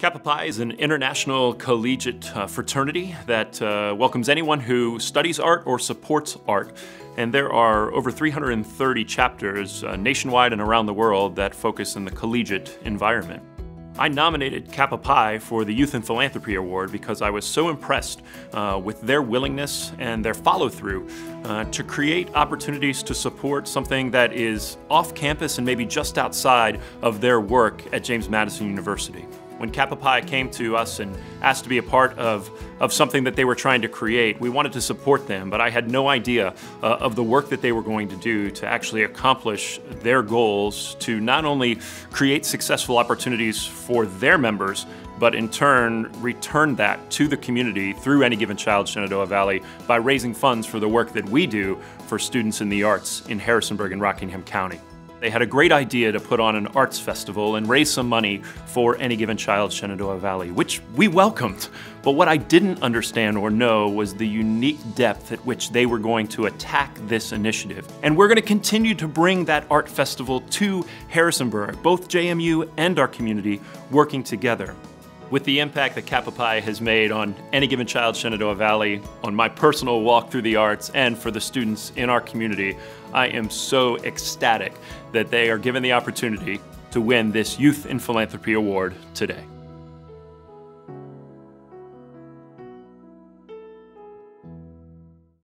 Kappa Pi is an international collegiate uh, fraternity that uh, welcomes anyone who studies art or supports art. And there are over 330 chapters uh, nationwide and around the world that focus in the collegiate environment. I nominated Kappa Pi for the Youth in Philanthropy Award because I was so impressed uh, with their willingness and their follow through uh, to create opportunities to support something that is off campus and maybe just outside of their work at James Madison University when Kappa Pi came to us and asked to be a part of, of something that they were trying to create, we wanted to support them, but I had no idea uh, of the work that they were going to do to actually accomplish their goals to not only create successful opportunities for their members, but in turn return that to the community through Any Given Child Shenandoah Valley by raising funds for the work that we do for students in the arts in Harrisonburg and Rockingham County. They had a great idea to put on an arts festival and raise some money for any given child Shenandoah Valley, which we welcomed. But what I didn't understand or know was the unique depth at which they were going to attack this initiative. And we're going to continue to bring that art festival to Harrisonburg, both JMU and our community working together. With the impact that Kappa Pi has made on any given child Shenandoah Valley, on my personal walk through the arts, and for the students in our community, I am so ecstatic that they are given the opportunity to win this Youth in Philanthropy Award today.